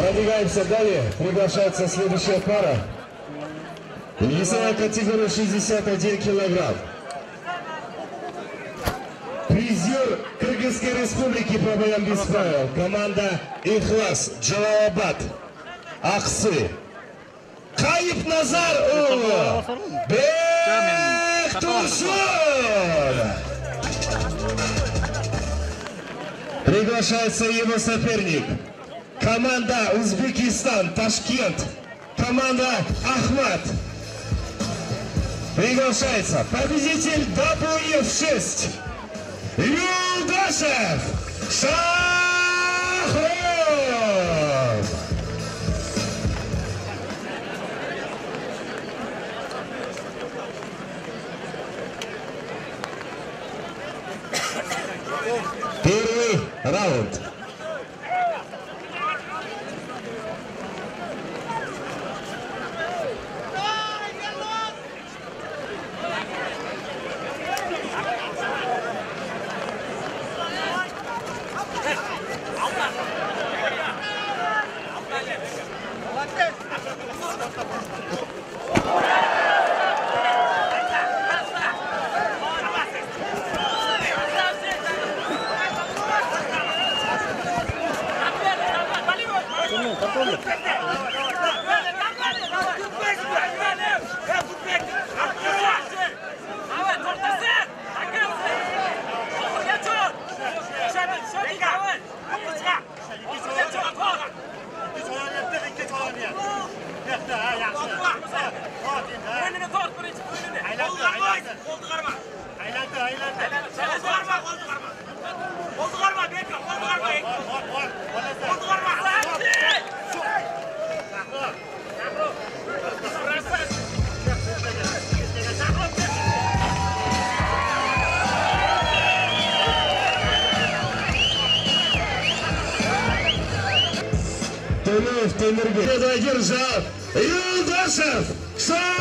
Продвигаемся далее. Приглашается следующая пара. Весовая категория 61 килограмм. Призер Кыргызской республики по боям без правил. Команда Ихлас Джалалабад. Аксы. Кайып Назар Улы. Бектурсун. Приглашается его соперник. Команда Узбекистан, Ташкент. Команда Ахмат. Приглашается победитель WF6. Юлдашев Шахров. Первый раунд. Aylandı, aylandı. Aylandı, aylandı. Aylandı, aylandı. Aylandı, aylandı. Тулуев Темирбек. Одержал Юлдашев Шахров.